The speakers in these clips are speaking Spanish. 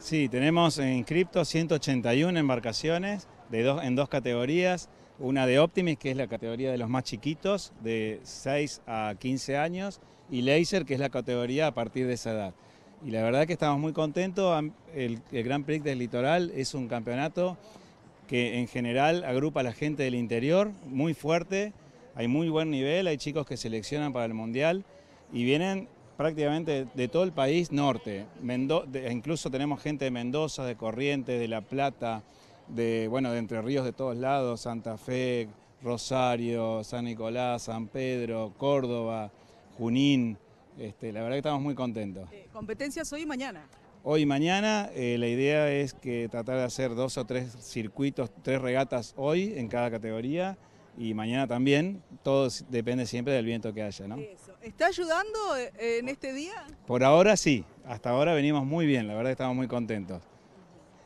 Sí, tenemos inscriptos 181 embarcaciones de dos, en dos categorías. Una de Optimis, que es la categoría de los más chiquitos, de 6 a 15 años, y Laser, que es la categoría a partir de esa edad. Y la verdad que estamos muy contentos. El, el Gran Prix del Litoral es un campeonato que en general agrupa a la gente del interior, muy fuerte, hay muy buen nivel, hay chicos que seleccionan para el Mundial y vienen prácticamente de todo el país norte. Mendo de, incluso tenemos gente de Mendoza, de Corrientes, de La Plata, de, bueno, de Entre Ríos de todos lados, Santa Fe, Rosario, San Nicolás, San Pedro, Córdoba, Junín. Este, la verdad que estamos muy contentos. Eh, ¿Competencias hoy y mañana? Hoy y mañana eh, la idea es que tratar de hacer dos o tres circuitos, tres regatas hoy en cada categoría y mañana también. Todo depende siempre del viento que haya. ¿no? Eso. ¿Está ayudando eh, en este día? Por ahora sí, hasta ahora venimos muy bien, la verdad estamos muy contentos.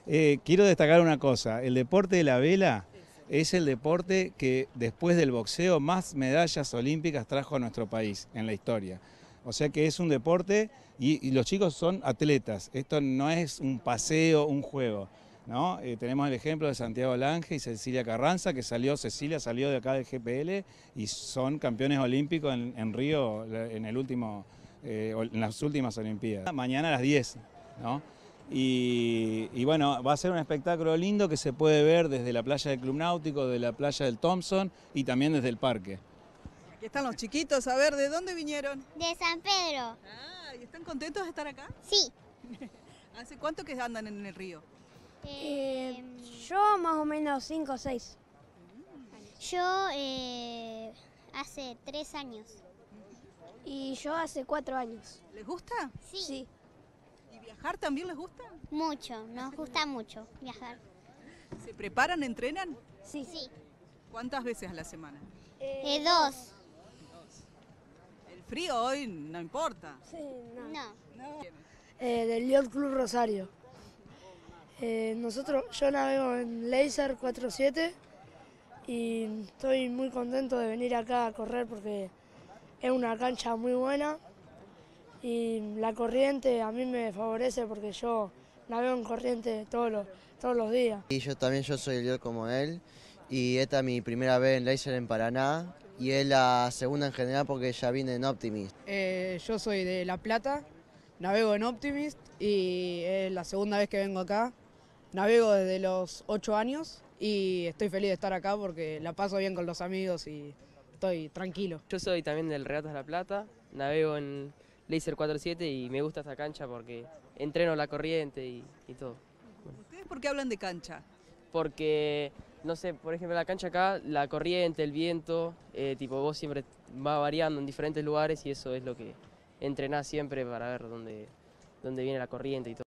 Eh, quiero destacar una cosa, el deporte de la vela es el deporte que después del boxeo más medallas olímpicas trajo a nuestro país en la historia. O sea que es un deporte y, y los chicos son atletas, esto no es un paseo, un juego. ¿No? Eh, tenemos el ejemplo de Santiago Lange y Cecilia Carranza, que salió, Cecilia salió de acá del GPL y son campeones olímpicos en, en Río en, el último, eh, en las últimas Olimpiadas. Mañana a las 10, ¿no? Y, y, bueno, va a ser un espectáculo lindo que se puede ver desde la playa del Club Náutico, de la playa del Thompson y también desde el parque. Aquí están los chiquitos, a ver, ¿de dónde vinieron? De San Pedro. Ah, ¿y están contentos de estar acá? Sí. ¿Hace cuánto que andan en el río? Eh, yo más o menos 5 o 6. Yo eh, hace 3 años. Y yo hace 4 años. ¿Les gusta? Sí. Sí. ¿Y viajar también les gusta? Mucho, nos gusta mucho viajar. ¿Se preparan, entrenan? Sí. Sí. ¿Cuántas veces a la semana? Eh, dos. El frío hoy no importa. Sí, no. No. ¿no? Eh, del Club Rosario. Eh, nosotros, yo navego en Laser 47 y estoy muy contento de venir acá a correr porque es una cancha muy buena y la corriente a mí me favorece porque yo navego en corriente todos los, todos los días. Y yo también yo soy el como él y esta es mi primera vez en Laser en Paraná y es la segunda en general porque ya vine en Optimist. Eh, yo soy de La Plata, navego en Optimist y es la segunda vez que vengo acá. Navego desde los 8 años y estoy feliz de estar acá porque la paso bien con los amigos y estoy tranquilo. Yo soy también del Regatas La Plata, navego en Laser 47 y me gusta esta cancha porque entreno la corriente y, y todo. ¿Ustedes por qué hablan de cancha? Porque, no sé, por ejemplo, la cancha acá, la corriente, el viento, eh, tipo vos siempre va variando en diferentes lugares y eso es lo que entrenás siempre para ver dónde, dónde viene la corriente y todo.